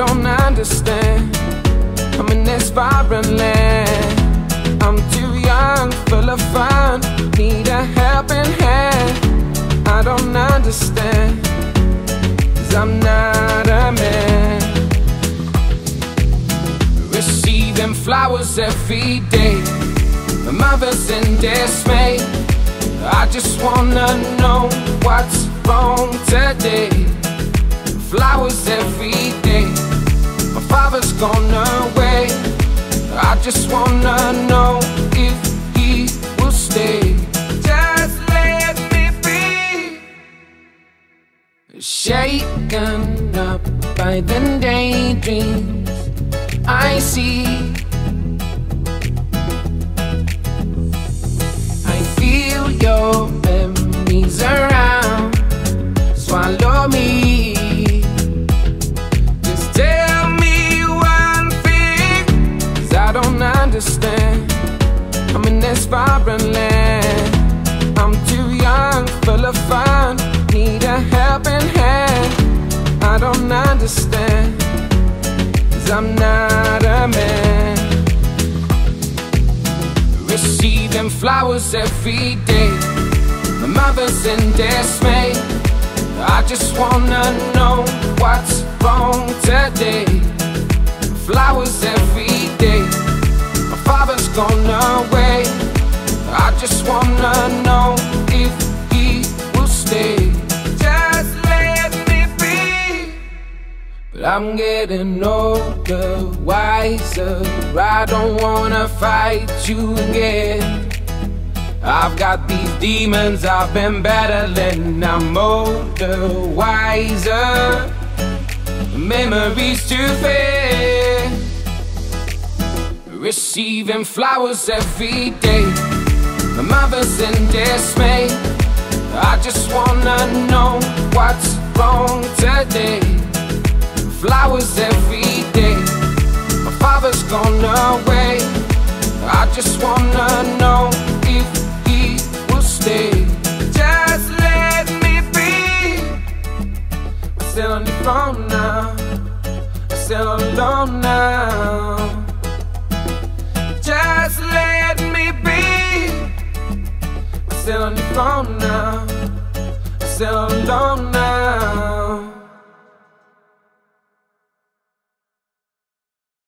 understand. I'm in this vibrant land. I'm too young, full of fun, need a helping hand. I don't understand, cause I'm not a man. Receiving flowers every day, my mother's in dismay. I just wanna know what's wrong today. Flowers every my father's gone away. I just wanna know if he will stay. Just let me be. Shaken up by the daydreams I see. Understand. Cause I'm not a man. Receiving flowers every day. My mother's in dismay. I just wanna know what's wrong today. Flowers every day. My father's gone away. I just wanna know I'm getting older, wiser. I don't wanna fight you again. I've got these demons I've been battling. I'm older, wiser. Memories to fade. Receiving flowers every day. My mother's in dismay. I just wanna know what's wrong today. Gone away. I just wanna know if he will stay. Just let me be. I'm still on the phone now. I'm still alone now. Just let me be. I'm still on the phone now. I'm still alone now.